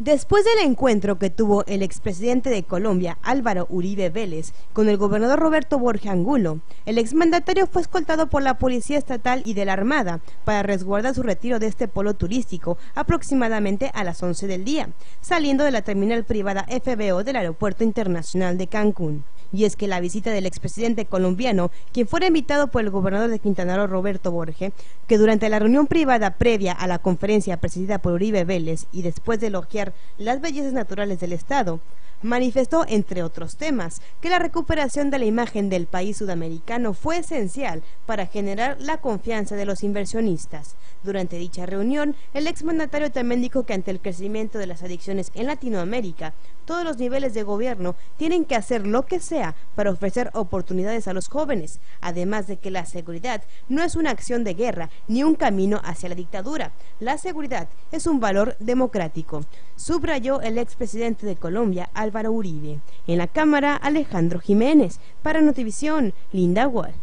Después del encuentro que tuvo el expresidente de Colombia, Álvaro Uribe Vélez, con el gobernador Roberto Borja Angulo, el exmandatario fue escoltado por la Policía Estatal y de la Armada para resguardar su retiro de este polo turístico aproximadamente a las 11 del día, saliendo de la terminal privada FBO del Aeropuerto Internacional de Cancún. Y es que la visita del expresidente colombiano, quien fuera invitado por el gobernador de Quintana Roo, Roberto Borge, que durante la reunión privada previa a la conferencia presidida por Uribe Vélez y después de elogiar las bellezas naturales del Estado, manifestó, entre otros temas, que la recuperación de la imagen del país sudamericano fue esencial para generar la confianza de los inversionistas. Durante dicha reunión, el exmandatario también dijo que ante el crecimiento de las adicciones en Latinoamérica, todos los niveles de gobierno tienen que hacer lo que sea para ofrecer oportunidades a los jóvenes, además de que la seguridad no es una acción de guerra ni un camino hacia la dictadura. La seguridad es un valor democrático, subrayó el expresidente de Colombia, Álvaro Uribe. En la Cámara, Alejandro Jiménez. Para Notivisión, Linda Wall.